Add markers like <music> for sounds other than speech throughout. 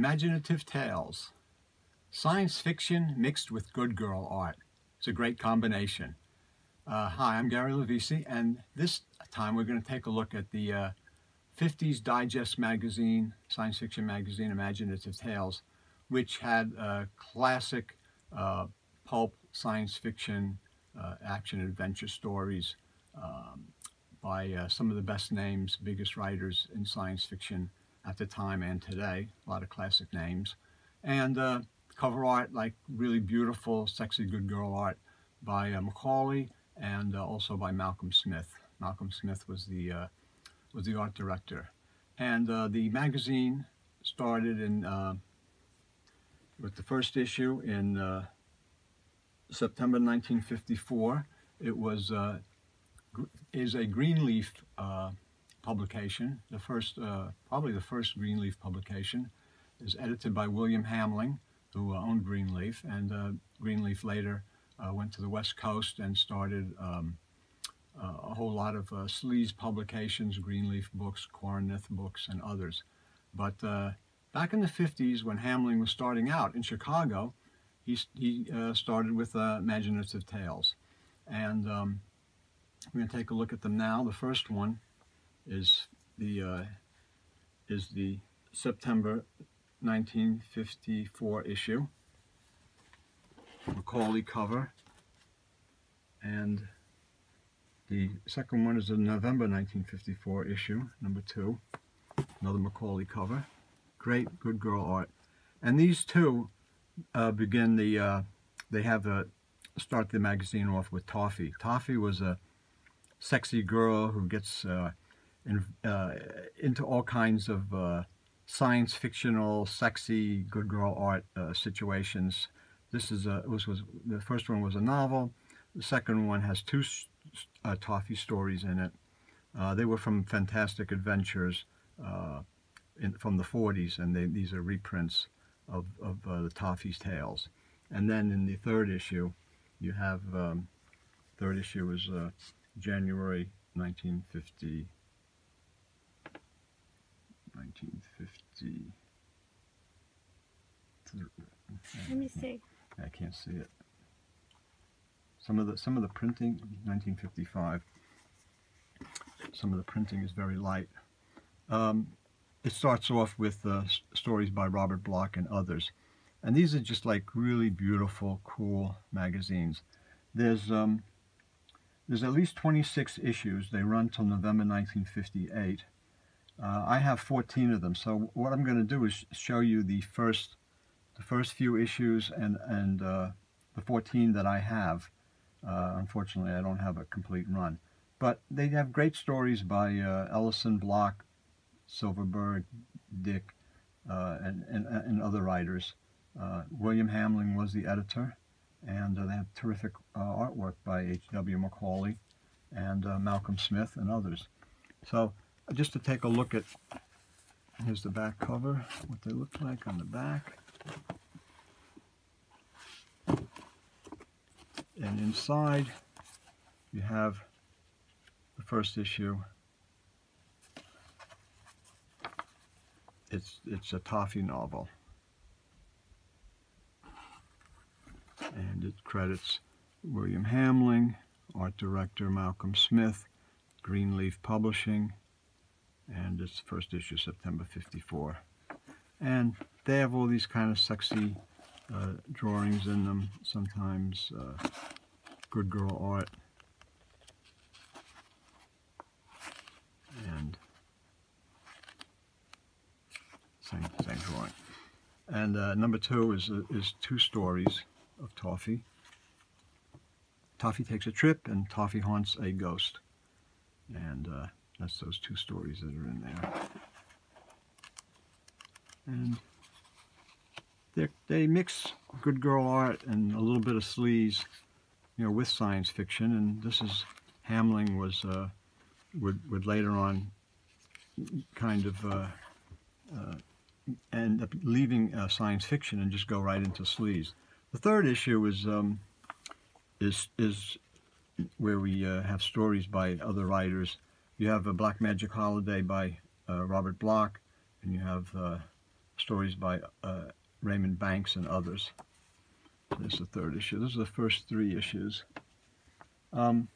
Imaginative Tales. Science fiction mixed with good girl art. It's a great combination. Uh, hi, I'm Gary Lovisi, and this time we're going to take a look at the uh, 50s Digest magazine, science fiction magazine, Imaginative Tales, which had classic uh, pulp science fiction uh, action adventure stories um, by uh, some of the best names, biggest writers in science fiction at the time and today, a lot of classic names. And uh, cover art, like really beautiful, sexy, good girl art by uh, McCauley and uh, also by Malcolm Smith. Malcolm Smith was the, uh, was the art director. And uh, the magazine started in, uh, with the first issue in September 1954. It was is a Greenleaf uh, publication, the first, uh, probably the first Greenleaf publication, is edited by William Hamling, who uh, owned Greenleaf, and uh, Greenleaf later uh, went to the West Coast and started um, a whole lot of uh, sleaze publications, Greenleaf books, Corinth books, and others. But back in the 50s, when Hamling was starting out in Chicago, he, he started with Imaginative Tales. And um, we're going to take a look at them now. The first one is the uh, is the September 1954 issue. McCauley cover. And the second one is the November 1954 issue, number two. Another McCauley cover. Great, good girl art. And these two uh, begin the, uh, they have a, start the magazine off with Toffee. Toffee was a sexy girl who gets uh, in, uh, into all kinds of uh, science fictional, sexy, good girl art uh, situations. This is a, was, was the first one was a novel. The second one has two uh, Toffee stories in it. Uh, they were from Fantastic Adventures in, from the 40s, and they, these are reprints of, of the Toffee's tales. And then in the third issue, you have um, third issue is January 1950, 1950. Let me see. I can't see it. Some of the some of the printing, 1955. Some of the printing is very light. Um, it starts off with uh, stories by Robert Bloch and others, and these are just like really beautiful, cool magazines. There's um, there's at least 26 issues. They run till November 1958. Uh, I have 14 of them. So what I'm going to do is show you the first, the first few issues and and uh, the 14 that I have. Uh, unfortunately, I don't have a complete run, but they have great stories by uh, Ellison Bloch, Silverberg, Dick, uh, and, and and other writers. Uh, William Hamling was the editor and uh, they have terrific uh, artwork by H.W. McCauley and uh, Malcolm Smith and others. So just to take a look at, here's the back cover, what they look like on the back. And inside you have the first issue. It's, it's a toffee novel. and it credits William Hamling, art director Malcolm Smith, Greenleaf Publishing, and its the first issue September 54. And they have all these kind of sexy uh, drawings in them, sometimes uh, good girl art. And same, same drawing. And uh, number two is, is two stories of Toffee. Toffee takes a trip and Toffee haunts a ghost. And uh, that's those two stories that are in there. And they mix good girl art and a little bit of sleaze, you know, with science fiction. And this is Hamling was uh, would would later on kind of uh, uh, end up leaving uh, science fiction and just go right into sleaze. The third issue is um, is is where we uh, have stories by other writers. You have a Black Magic Holiday by uh, Robert Bloch, and you have uh, stories by uh, Raymond Banks and others. This is the third issue. This is the first three issues. Um,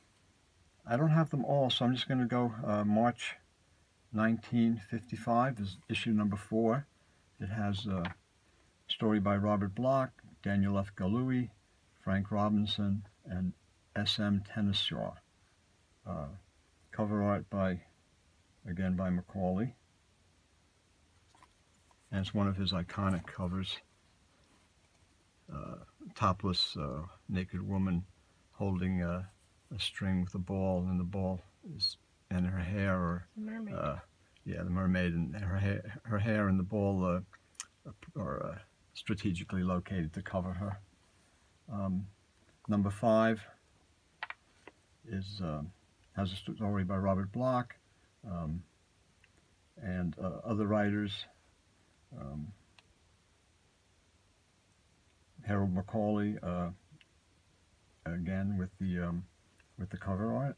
I don't have them all, so I'm just going to go uh, March 1955 is issue number four. It has a story by Robert Bloch, Daniel F. Galouye, Frank Robinson, and S.M. Tenneshaw. Cover art by, again, by McCauley. And it's one of his iconic covers. Uh, topless uh, naked woman holding a, a, string with a ball, and the ball is and her hair, or mermaid. Uh, yeah, the mermaid, and her hair, her hair and the ball uh, are uh, strategically located to cover her. Um, number five is um, has a story by Robert Bloch um, and uh, other writers. Um, Harold McCauley, uh, again with the um, with the cover art.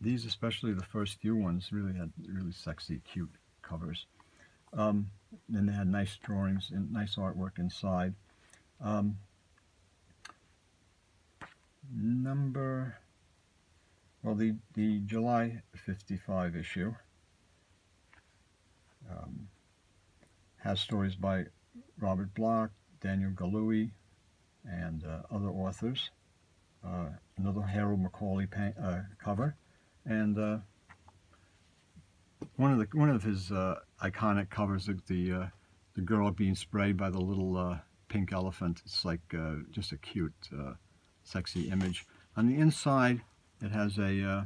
These, especially the first few ones, really had really sexy, cute covers. Um, and they had nice drawings and nice artwork inside. Um, number, well, the, the July 55 issue um, has stories by Robert Bloch, Daniel Galouye, and uh, other authors. Uh, another Harold McCauley uh, cover, and uh, one of the one of his uh, iconic covers, the the, uh, the girl being sprayed by the little pink elephant. It's like just a cute sexy image. On the inside, it has a uh,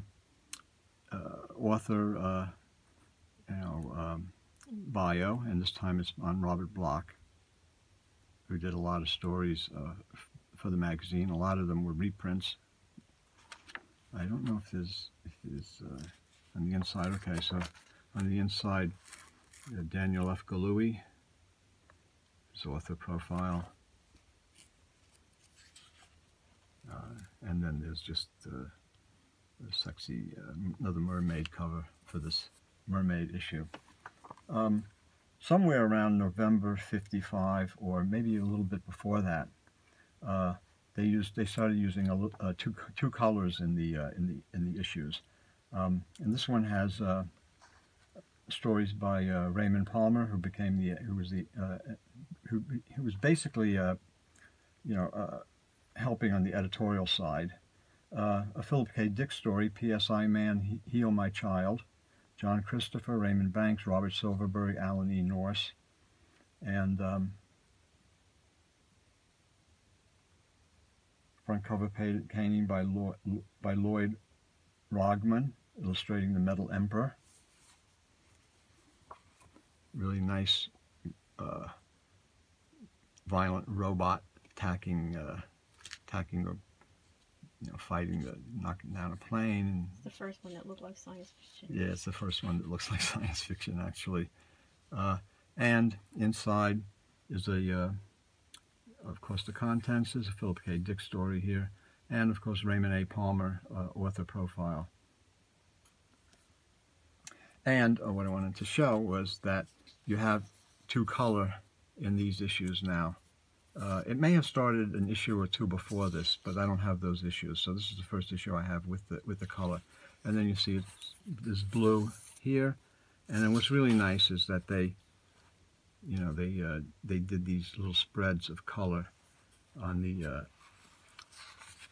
uh, author, uh, you know, um, bio, and this time it's on Robert Bloch, who did a lot of stories uh, for the magazine. A lot of them were reprints. I don't know if there's, if there's on the inside. Okay, so on the inside, uh, Daniel F. Galouye, his author profile. Uh, and then there's just uh, a sexy, uh, another mermaid cover for this mermaid issue. Um, somewhere around November 55 or maybe a little bit before that, uh, they used they started using a, uh, two two colors in the uh, in the in the issues, um, and this one has uh, stories by uh, Raymond Palmer, who became the who was the who who was basically you know helping on the editorial side. Uh, a Philip K. Dick story, PSI Man, Heal My Child, John Christopher, Raymond Banks, Robert Silverberg, Alan E. Nourse, and um, front cover painting by, Lloyd, by Lloyd Rognan, illustrating the Metal Emperor. Really nice, uh, violent robot attacking uh, attacking or you know, fighting the, knocking down a plane. It's the first one that looked like science fiction. Yeah, it's the first one that looks like <laughs> science fiction, actually. Uh, and inside is a, uh, of course, the contents is a Philip K. Dick story here, and of course Raymond A. Palmer uh, author profile. And uh, what I wanted to show was that you have two color in these issues now. Uh, it may have started an issue or two before this, but I don't have those issues. So this is the first issue I have with the with the color. And then you see this blue here. And then what's really nice is that they, you know, they uh, they did these little spreads of color on the uh,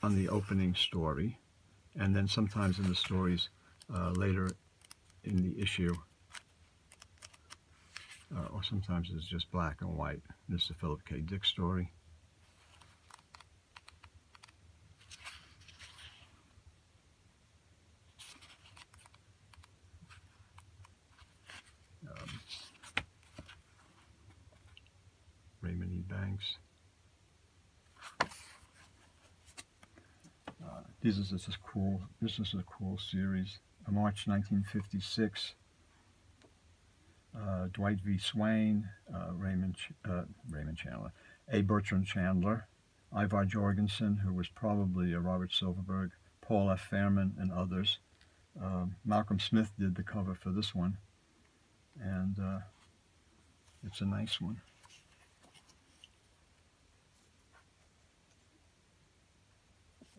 on the opening story, and then sometimes in the stories uh, later in the issue uh, or sometimes it's just black and white. This is a Philip K. Dick story. Um, Raymond E. Banks. Uh, this is this is cool. This is a cool series. March 1956 uh, Dwight V. Swain, uh, Raymond, uh, Raymond Chandler, A. Bertram Chandler, Ivar Jorgensen, who was probably a Robert Silverberg, Paul F. Fairman, and others. Um, Malcolm Smith did the cover for this one. and uh, it's a nice one.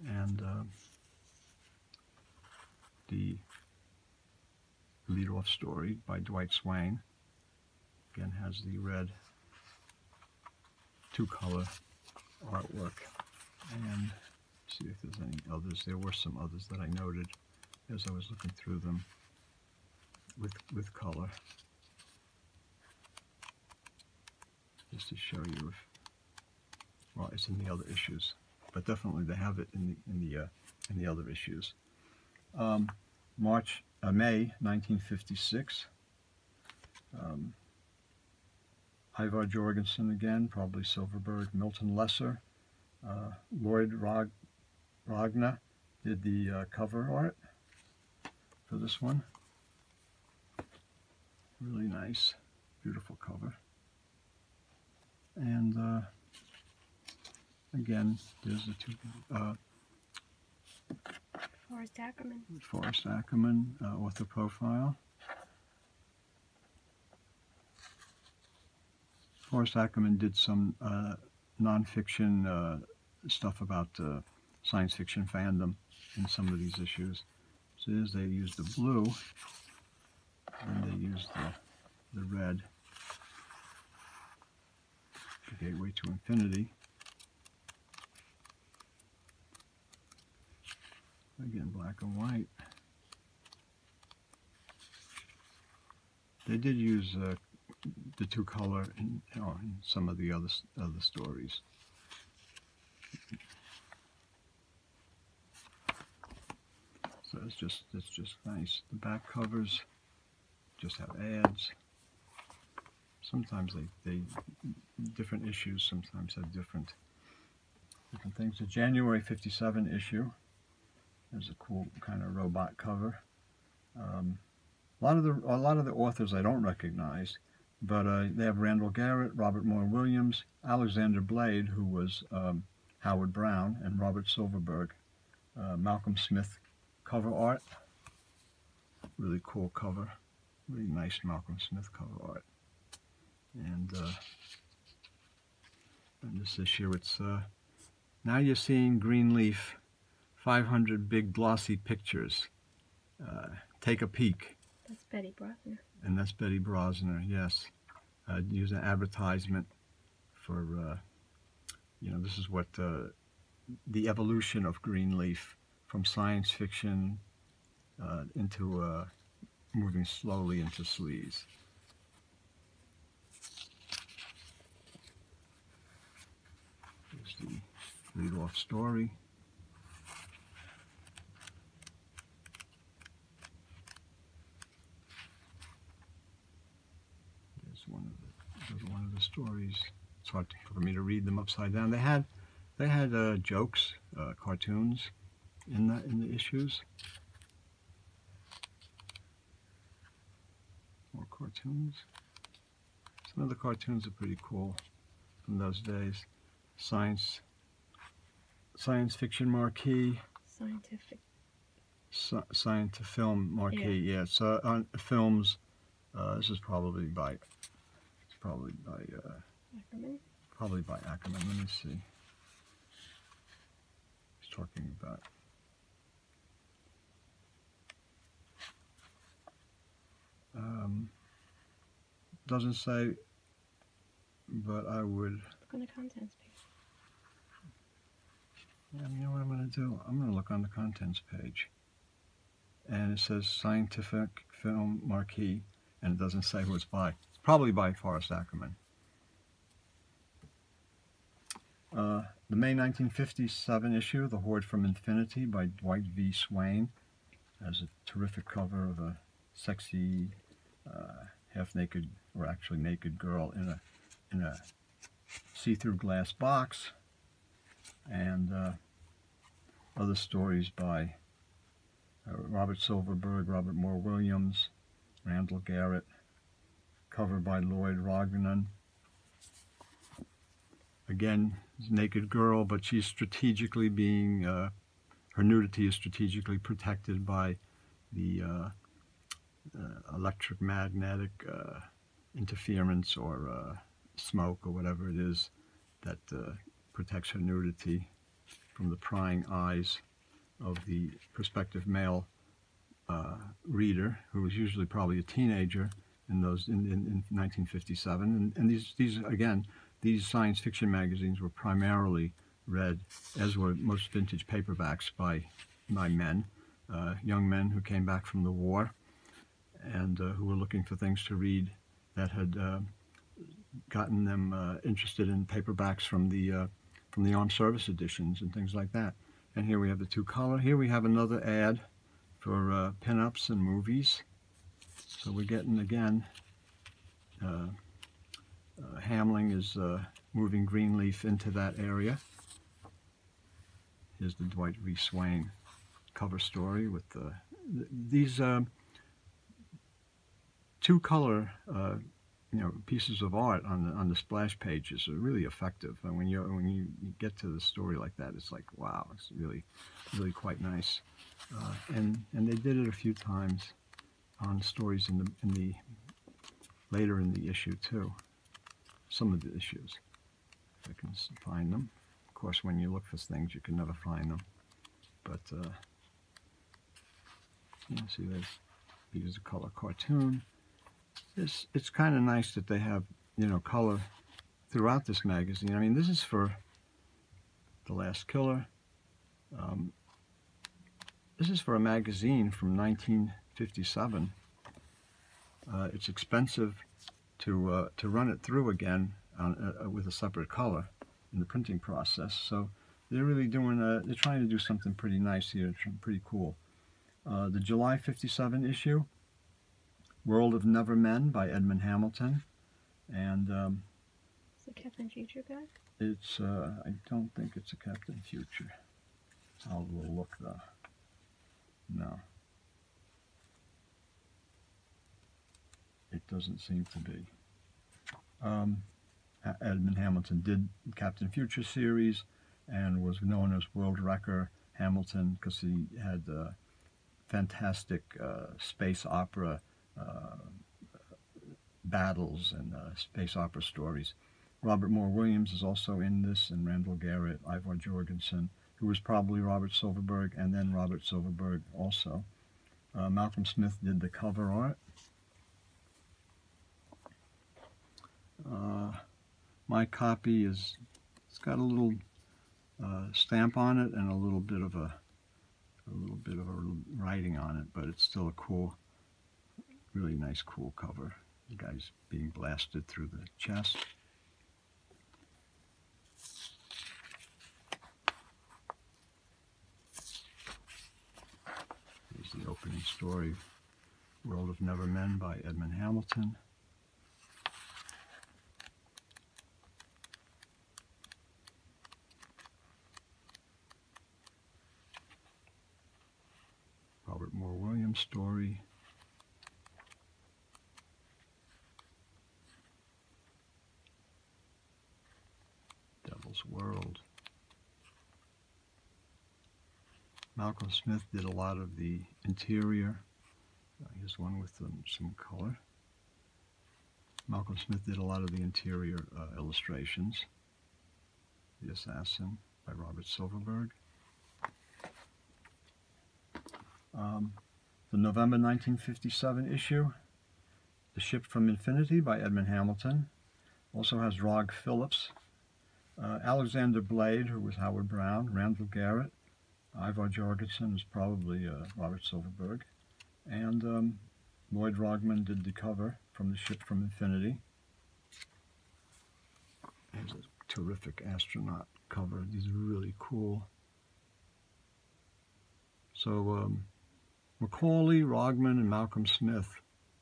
And uh, the lead-off story by Dwight Swain again has the red two-color artwork and see if there's any others. There were some others that I noted as I was looking through them with with color. Just to show you if well it's in the other issues. But definitely they have it in the in the uh, in the other issues. Um, March uh, May 1956. Um, Ivar Jorgensen again, probably Silverberg, Milton Lesser, uh, Lloyd Rog Ragna did the uh, cover art for this one. Really nice, beautiful cover. And uh, again, there's the two, uh, Forrest Ackerman. Forrest Ackerman, uh, author profile. Forrest Ackerman did some uh, nonfiction uh, stuff about uh, science fiction fandom in some of these issues. So is they used the blue, and they used the, the red. The Gateway to Infinity. Again, black and white. They did use uh, the two color in, in some of the other other stories. So it's just it's just nice. The back covers just have ads. Sometimes they, they different issues sometimes have different different things. The January 57 issue is a cool kind of robot cover. Um, a lot of the a lot of the authors I don't recognize, but uh, they have Randall Garrett, Robert Moore Williams, Alexander Blade, who was um, Howard Brown, and Robert Silverberg. Uh, Malcolm Smith cover art. Really cool cover. Really nice Malcolm Smith cover art. And, uh, and this issue, it's uh, now you're seeing Greenleaf 500 big glossy pictures. Uh, take a peek. That's Betty Brosmer. And that's Betty Brosmer, yes. Uh, use an advertisement for, uh, you know, this is what uh, the evolution of Greenleaf from science fiction uh, into uh, moving slowly into sleaze. Here's the lead-off story. There's one of the there's one of the stories. It's hard for me to read them upside down. They had they had uh, jokes, uh, cartoons in the in the issues. More cartoons. Some of the cartoons are pretty cool from those days. Science science fiction marquee. Scientific. Sci science film marquee. Yeah. So on films, uh, this is probably by probably by uh, Ackerman. probably by Ackerman. Let me see. He's talking about. Um, doesn't say, but I would. Look on the contents page. Yeah, you know what I'm going to do? I'm going to look on the contents page. And it says scientific film marquee, and it doesn't say who it's by. Probably by Forrest Ackerman. Uh, the May 1957 issue, The Horde from Infinity by Dwight V. Swain, has a terrific cover of a sexy, uh, half-naked, or actually naked girl in a, in a see-through glass box and uh, other stories by uh, Robert Silverberg, Robert Moore Williams, Randall Garrett, cover by Lloyd Rognan. Again, naked girl, but she's strategically being, uh, her nudity is strategically protected by the uh, uh, electromagnetic uh, interference or uh, smoke or whatever it is that uh, protects her nudity from the prying eyes of the prospective male reader, who is usually probably a teenager in those in, in, in 1957. And, and these these again, these science fiction magazines were primarily read, as were most vintage paperbacks, by by men, uh, young men who came back from the war, and uh, who were looking for things to read that had uh, gotten them uh, interested in paperbacks from the uh, from the armed service editions and things like that. And here we have the two color. Here we have another ad for uh, pinups and movies. So we're getting again. Uh, uh, Hamling is uh, moving Greenleaf into that area. Here's the Dwight V. Swain cover story with the, these um, two color uh, you know pieces of art on the on the splash pages are really effective. And when you when you, you get to the story like that, it's like wow, it's really really quite nice. Uh, and and they did it a few times on stories in the in the later in the issue too. Some of the issues, if I can find them. Of course, when you look for things, you can never find them. But uh, you see, there's here's a color cartoon it's it's kind of nice that they have you know color throughout this magazine. I mean, this is for the Last Killer. Um, this is for a magazine from 1957. Uh, it's expensive to uh, to run it through again on, uh, uh with a separate color in the printing process. So they're really doing a, they're trying to do something pretty nice here, pretty cool. Uh, the July 57 issue World of Never Men by Edmund Hamilton. And um, Is it Captain Future guy? It's, uh, I don't think it's a Captain Future. I'll look though. No. It doesn't seem to be. Um, Edmund Hamilton did Captain Future series and was known as World Wrecker Hamilton because he had uh, fantastic uh, space opera uh, battles and uh, space opera stories. Robert Moore Williams is also in this, and Randall Garrett, Ivar Jorgensen, who was probably Robert Silverberg, and then Robert Silverberg also. Uh, Malcolm Smith did the cover art. My copy is, it's got a little uh, stamp on it and a little bit of a, a little bit of a writing on it, but it's still a cool Really nice, cool cover. The guy's being blasted through the chest. Here's the opening story, World of Never Men by Edmund Hamilton. Robert Moore Story, world. Malcolm Smith did a lot of the interior. Here's one with some color. Malcolm Smith did a lot of the interior uh, illustrations. The Assassin by Robert Silverberg. Um, the November 1957 issue, The Ship from Infinity by Edmund Hamilton, also has Rog Phillips uh, Alexander Blade, who was Howard Brown, Randall Garrett, Ivar Jorgensen is probably uh, Robert Silverberg, and um, Lloyd Rognan did the cover from the ship from Infinity. There's a terrific astronaut cover. These are really cool. So um, McCauley, Rognan, and Malcolm Smith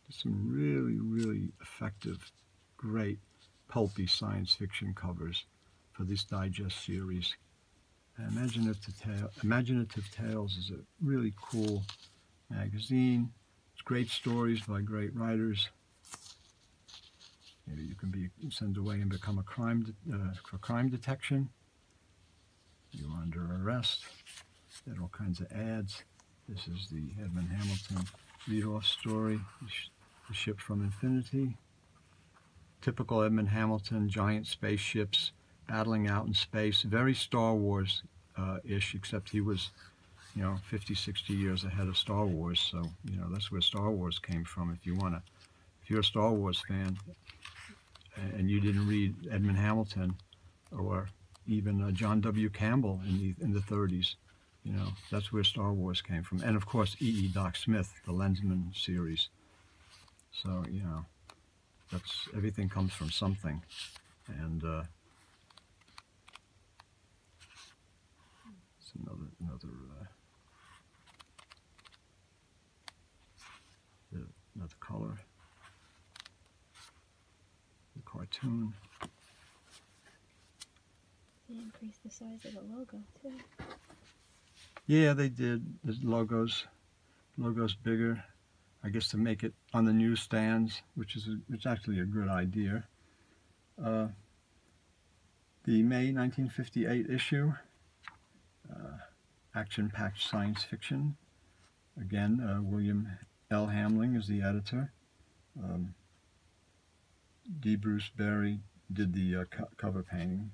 some really, really effective, great, pulpy science fiction covers for this digest series. Imaginative, Tale, Imaginative Tales is a really cool magazine. It's great stories by great writers. Maybe you can be sent away and become a crime uh, for crime detection. You're under arrest. There are all kinds of ads. This is the Edmund Hamilton read-off story. The Ship from Infinity. Typical Edmund Hamilton, giant spaceships battling out in space. Very Star Wars-ish, uh, except he was, you know, 50, 60 years ahead of Star Wars. So, you know, that's where Star Wars came from. If you want to, if you're a Star Wars fan and you didn't read Edmund Hamilton or even uh, John W. Campbell in the, in the 30s, you know, that's where Star Wars came from. And of course, E.E. E. Doc Smith, the Lensman series. So, you know, that's everything comes from something. And uh, it's another, another, uh, another color. The cartoon. They increased the size of the logo too. Yeah, they did. The logos, logos bigger. I guess to make it on the newsstands, which is a, it's actually a good idea. Uh, the May 1958 issue, uh, action-packed science fiction. Again, uh, William L. Hamling is the editor. Um, D. Bruce Berry did the uh, co cover painting.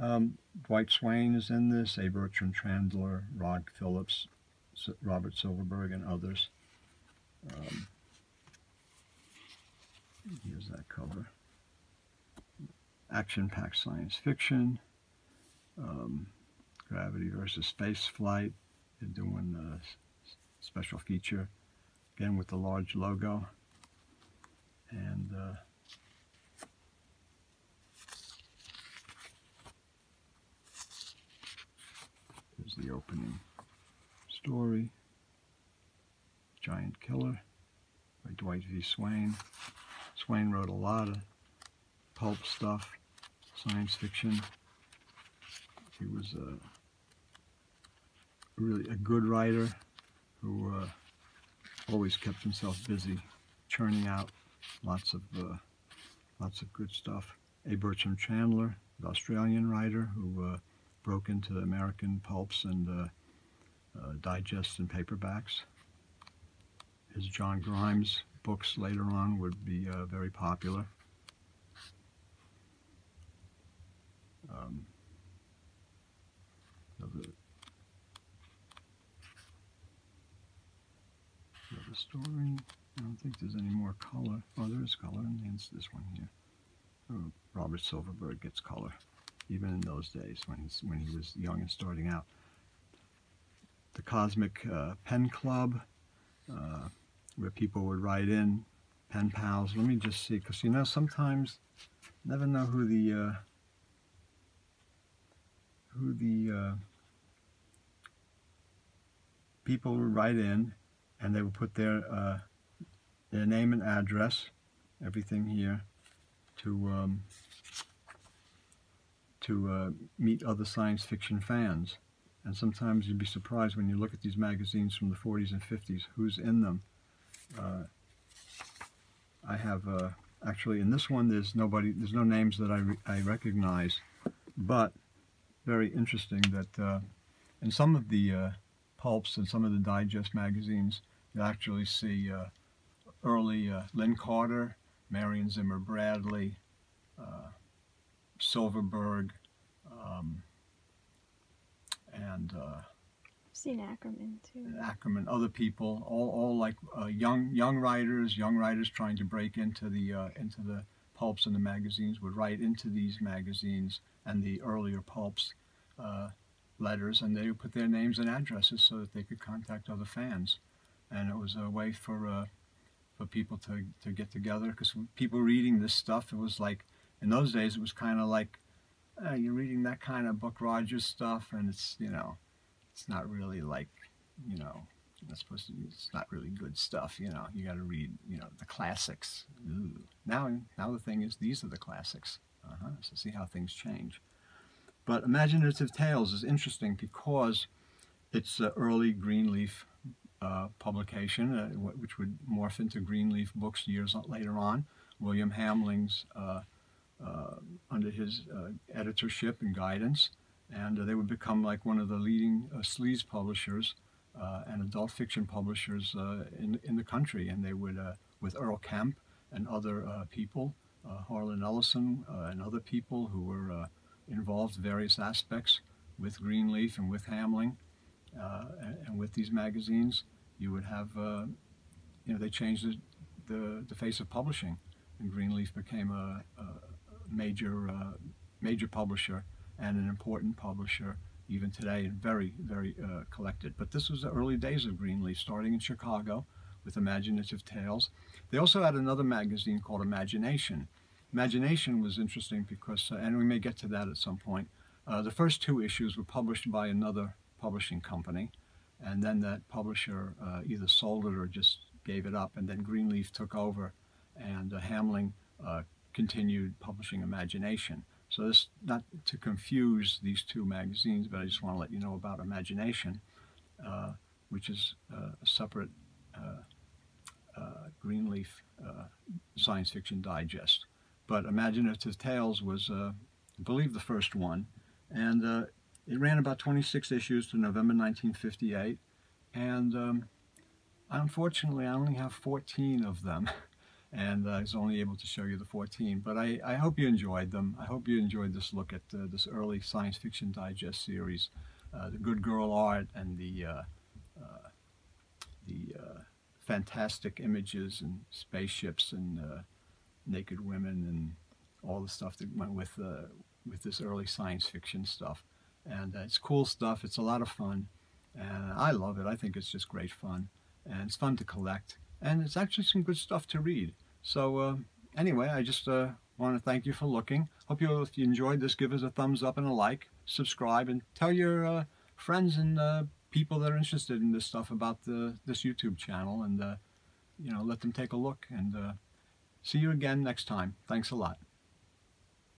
Um, Dwight Swain is in this, A. Bertram Chandler, Rog Phillips, Robert Silverberg, and others. Um, here's that cover. Action-packed science fiction. Um, Gravity versus space flight. They're doing a special feature, again with the large logo. And uh, here's the opening story. Giant Killer by Dwight V. Swain. Swain wrote a lot of pulp stuff, science fiction. He was a, really a good writer who uh, always kept himself busy, churning out lots of uh, lots of good stuff. A. Bertram Chandler, the Australian writer who uh, broke into the American pulps and uh, uh, digests and paperbacks his John Grimes books later on would be uh, very popular. Um, another, another story. I don't think there's any more color. Oh, there is color, and it's this one here. Oh, Robert Silverberg gets color, even in those days when he's when he was young and starting out. The Cosmic uh, Pen Club. Uh, where people would write in pen pals. Let me just see, because you know sometimes never know who the uh, who the uh, people would write in, and they would put their uh, their name and address, everything here, to um, to uh, meet other science fiction fans. And sometimes you'd be surprised when you look at these magazines from the 40s and 50s, who's in them. Uh, I have uh, actually in this one there's nobody there's no names that I, re I recognize but very interesting that uh, in some of the uh, pulps and some of the digest magazines you actually see uh, early Lin Carter, Marion Zimmer Bradley, Silverberg, um, and seen Ackerman too. Ackerman, other people, all, all like uh, young young writers, young writers trying to break into the uh, into the pulps and the magazines would write into these magazines and the earlier pulps uh, letters, and they would put their names and addresses so that they could contact other fans, and it was a way for uh, for people to to get together because people reading this stuff, it was like in those days it was kind of like uh, you're reading that kind of Buck Rogers stuff, and it's you know it's not really like, you know, it's supposed to be, it's not really good stuff, you know. You got to read, you know, the classics. Ooh. Now, now the thing is, these are the classics. Uh-huh. So see how things change. But Imaginative Tales is interesting because it's an early Greenleaf uh, publication, uh, which would morph into Greenleaf books years later on. William Hamling's, uh, uh under his uh, editorship and guidance, and uh, they would become like one of the leading uh, sleaze publishers uh, and adult fiction publishers uh, in, in the country, and they would uh, with Earl Kemp and other uh, people, uh, Harlan Ellison uh, and other people who were uh, involved in various aspects with Greenleaf and with Hamling and, and, with these magazines. You would have, you know, they changed the, the, the, face of publishing, and Greenleaf became a, a major major publisher and an important publisher even today and very, very uh, collected. But this was the early days of Greenleaf, starting in Chicago with Imaginative Tales. They also had another magazine called Imagination. Imagination was interesting because, uh, and we may get to that at some point, uh, the first two issues were published by another publishing company, and then that publisher uh, either sold it or just gave it up, and then Greenleaf took over, and uh, Hamling uh, continued publishing Imagination. So this, not to confuse these two magazines, but I just want to let you know about Imagination, uh, which is uh, a separate uh, uh Greenleaf uh, science fiction digest. But Imaginative Tales was, I believe, the first one, and it ran about 26 issues to November 1958, and um, unfortunately, I only have 14 of them. <laughs> and uh, I was only able to show you the 14. But I, I hope you enjoyed them. I hope you enjoyed this look at uh, this early science fiction digest series, uh, the Good Girl art and the uh, uh, the uh, fantastic images and spaceships and naked women and all the stuff that went with with this early science fiction stuff. And it's cool stuff. It's a lot of fun, and I love it. I think it's just great fun, and it's fun to collect and it's actually some good stuff to read. So uh, anyway, I just uh, want to thank you for looking. Hope you, if you enjoyed this, give us a thumbs up and a like, subscribe, and tell your uh, friends and uh, people that are interested in this stuff about the, this YouTube channel, and uh, you know, let them take a look. And uh, see you again next time. Thanks a lot.